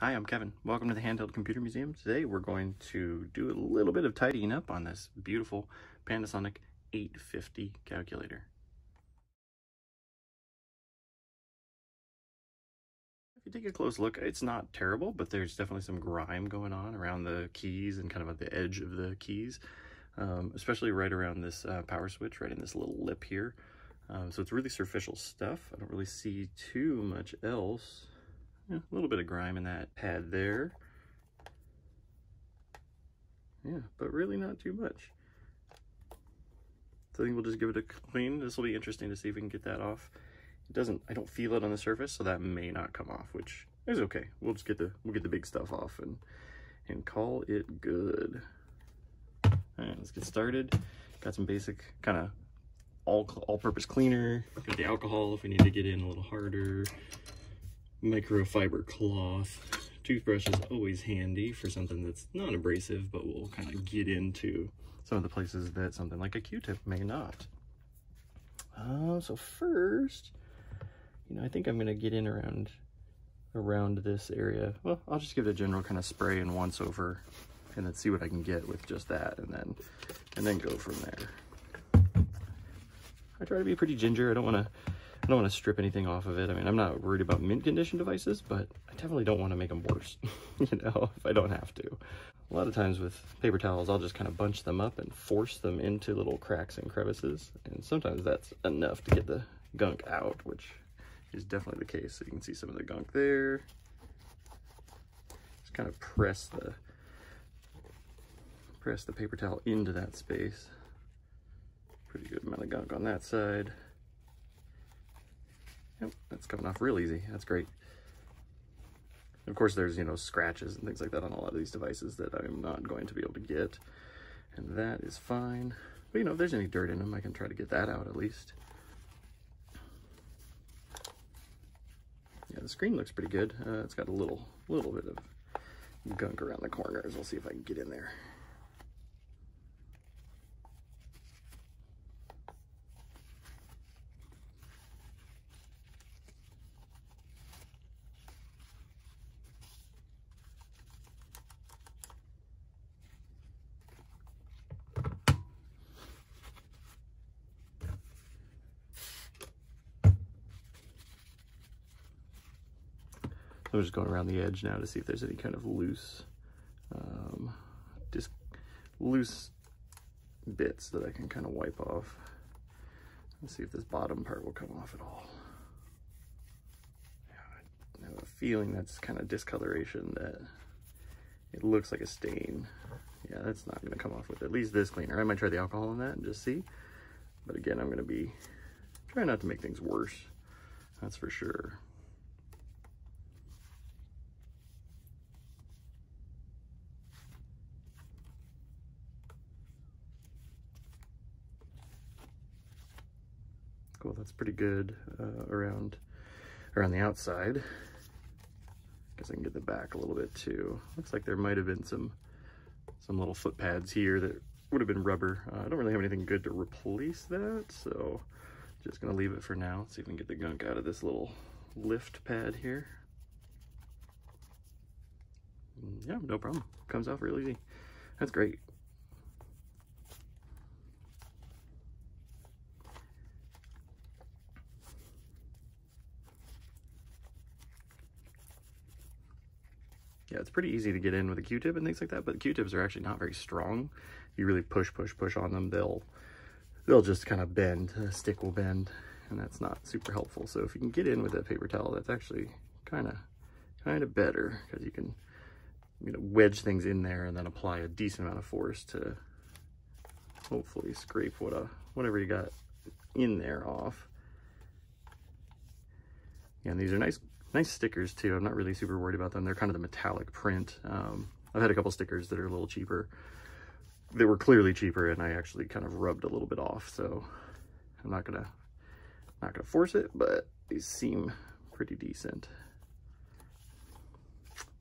Hi, I'm Kevin. Welcome to the Handheld Computer Museum. Today we're going to do a little bit of tidying up on this beautiful Panasonic 850 calculator. If you take a close look, it's not terrible, but there's definitely some grime going on around the keys and kind of at the edge of the keys, um, especially right around this uh, power switch, right in this little lip here. Um, so it's really superficial stuff. I don't really see too much else yeah, a little bit of grime in that pad there. Yeah, but really not too much. So I think we'll just give it a clean. This will be interesting to see if we can get that off. It doesn't, I don't feel it on the surface, so that may not come off, which is okay. We'll just get the, we'll get the big stuff off and, and call it good. All right, let's get started. Got some basic kind of all, all-purpose cleaner. Got the alcohol if we need to get in a little harder microfiber cloth. Toothbrush is always handy for something that's not abrasive, but will kind of get into some of the places that something like a Q-tip may not. Uh, so first, you know, I think I'm going to get in around around this area. Well, I'll just give it a general kind of spray and once over and then see what I can get with just that and then and then go from there. I try to be pretty ginger. I don't want to don't want to strip anything off of it. I mean, I'm not worried about mint condition devices, but I definitely don't want to make them worse, you know, if I don't have to. A lot of times with paper towels, I'll just kind of bunch them up and force them into little cracks and crevices. And sometimes that's enough to get the gunk out, which is definitely the case. So you can see some of the gunk there. Just kind of press the press the paper towel into that space. Pretty good amount of gunk on that side. Yep, that's coming off real easy. That's great. Of course, there's, you know, scratches and things like that on a lot of these devices that I'm not going to be able to get. And that is fine. But, you know, if there's any dirt in them, I can try to get that out at least. Yeah, the screen looks pretty good. Uh, it's got a little, little bit of gunk around the corners. We'll see if I can get in there. I'm just going around the edge now to see if there's any kind of loose, um, just loose bits that I can kind of wipe off. Let's see if this bottom part will come off at all. Yeah, I have a feeling that's kind of discoloration that it looks like a stain. Yeah, that's not going to come off with at least this cleaner. I might try the alcohol on that and just see. But again, I'm going to be trying not to make things worse. That's for sure. That's pretty good uh, around around the outside. Guess I can get the back a little bit too. Looks like there might have been some some little foot pads here that would have been rubber. Uh, I don't really have anything good to replace that, so just gonna leave it for now. See if we can get the gunk out of this little lift pad here. Mm, yeah, no problem. Comes off real easy. That's great. Yeah, it's pretty easy to get in with a Q-tip and things like that, but Q-tips are actually not very strong. If You really push, push, push on them, they'll they'll just kind of bend. The stick will bend, and that's not super helpful. So if you can get in with a paper towel, that's actually kind of kind of better because you can you know wedge things in there and then apply a decent amount of force to hopefully scrape what a, uh, whatever you got in there off. And these are nice Nice stickers too. I'm not really super worried about them. They're kind of the metallic print. Um, I've had a couple stickers that are a little cheaper. They were clearly cheaper and I actually kind of rubbed a little bit off. So I'm not gonna, not gonna force it, but these seem pretty decent.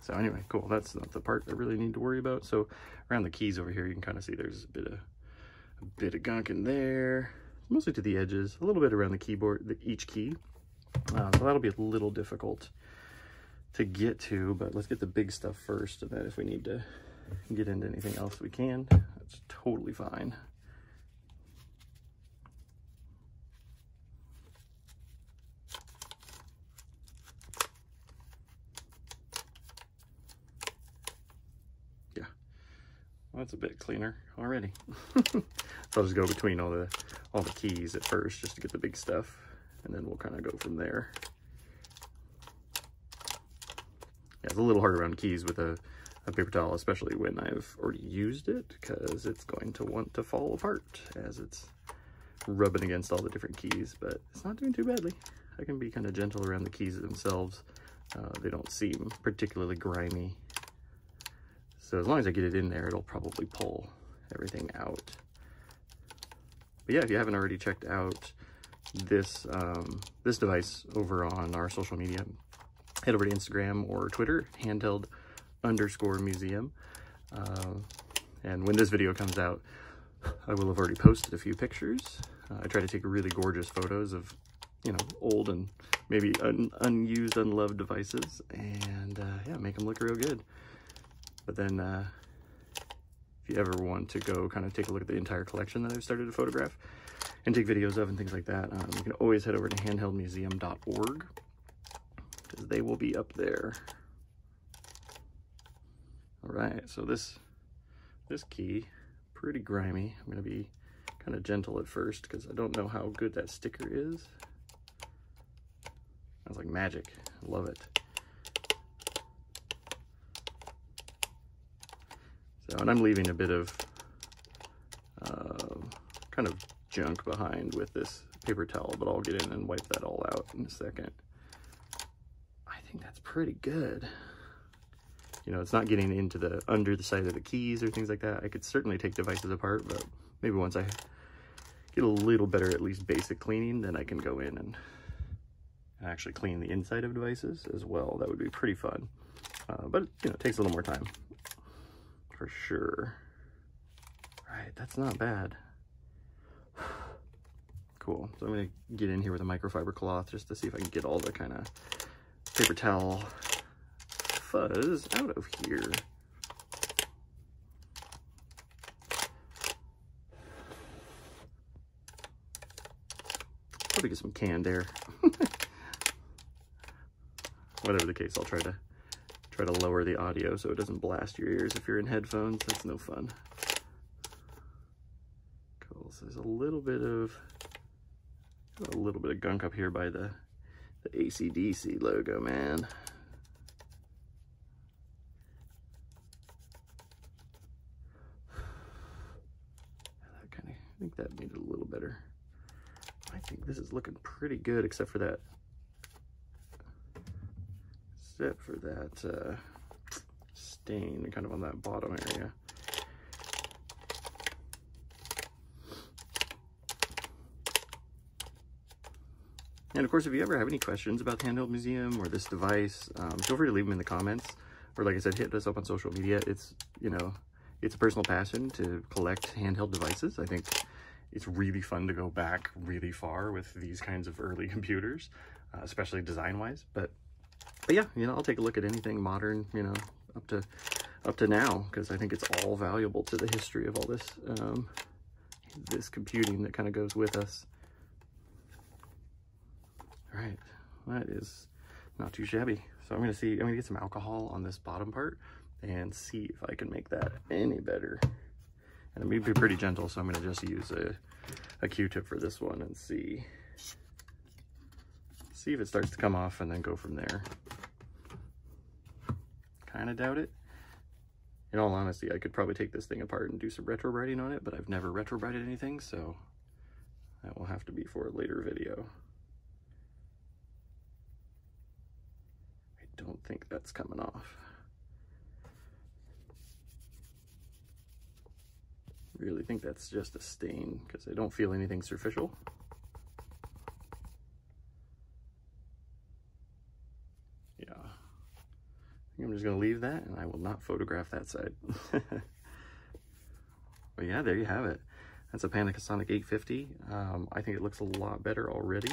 So anyway, cool. That's not the part I really need to worry about. So around the keys over here, you can kind of see there's a bit of a bit of gunk in there, mostly to the edges, a little bit around the keyboard, the, each key. Uh, so that'll be a little difficult to get to, but let's get the big stuff first, and then if we need to get into anything else we can, that's totally fine. Yeah, that's a bit cleaner already. so I'll just go between all the all the keys at first just to get the big stuff, and then we'll kind of go from there. Yeah, it's a little hard around keys with a, a paper towel, especially when I've already used it, because it's going to want to fall apart as it's rubbing against all the different keys, but it's not doing too badly. I can be kind of gentle around the keys themselves. Uh, they don't seem particularly grimy. So as long as I get it in there, it'll probably pull everything out. But yeah, if you haven't already checked out this um, this device over on our social media, head over to Instagram or Twitter, handheld underscore museum. Uh, and when this video comes out, I will have already posted a few pictures. Uh, I try to take really gorgeous photos of, you know, old and maybe un unused, unloved devices, and uh, yeah, make them look real good. But then, uh, if you ever want to go kind of take a look at the entire collection that I've started to photograph and take videos of and things like that, um, you can always head over to handheldmuseum.org because they will be up there. All right, so this this key, pretty grimy. I'm gonna be kind of gentle at first because I don't know how good that sticker is. That's like magic, I love it. So, and I'm leaving a bit of uh, kind of junk behind with this paper towel, but I'll get in and wipe that all out in a second I think that's pretty good. You know, it's not getting into the under the side of the keys or things like that. I could certainly take devices apart, but maybe once I get a little better, at least basic cleaning, then I can go in and actually clean the inside of devices as well. That would be pretty fun. Uh, but, you know, it takes a little more time for sure. Right, that's not bad. Cool. So I'm going to get in here with a microfiber cloth just to see if I can get all the kind of paper towel fuzz out of here. Probably get some canned air. Whatever the case, I'll try to try to lower the audio so it doesn't blast your ears if you're in headphones. That's no fun. Cool. So there's a little bit of a little bit of gunk up here by the the ACDC logo, man. That kind of, I think that made it a little better. I think this is looking pretty good, except for that, except for that uh, stain kind of on that bottom area. And of course, if you ever have any questions about the Handheld Museum or this device, um, feel free to leave them in the comments. Or like I said, hit us up on social media. It's, you know, it's a personal passion to collect handheld devices. I think it's really fun to go back really far with these kinds of early computers, uh, especially design-wise. But, but yeah, you know, I'll take a look at anything modern, you know, up to up to now, because I think it's all valuable to the history of all this um, this computing that kind of goes with us. Right, that is not too shabby. So I'm gonna see, I'm gonna get some alcohol on this bottom part and see if I can make that any better. And it may be pretty gentle, so I'm gonna just use a, a Q-tip for this one and see, see if it starts to come off and then go from there. Kind of doubt it. In all honesty, I could probably take this thing apart and do some retro brighting on it, but I've never retro anything, so that will have to be for a later video. Don't think that's coming off. Really think that's just a stain because I don't feel anything superficial. Yeah. I'm just going to leave that and I will not photograph that side. but yeah, there you have it. That's a Panasonic 850. Um, I think it looks a lot better already.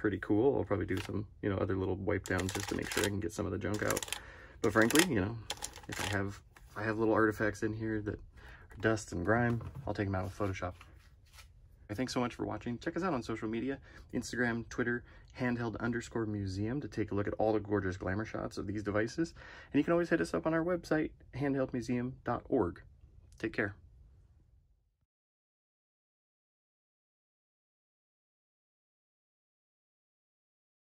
Pretty cool. I'll probably do some, you know, other little wipe downs just to make sure I can get some of the junk out. But frankly, you know, if I have, if I have little artifacts in here that are dust and grime, I'll take them out with Photoshop. Thanks so much for watching. Check us out on social media, Instagram, Twitter, handheld underscore museum to take a look at all the gorgeous glamour shots of these devices. And you can always hit us up on our website, handheldmuseum.org. Take care.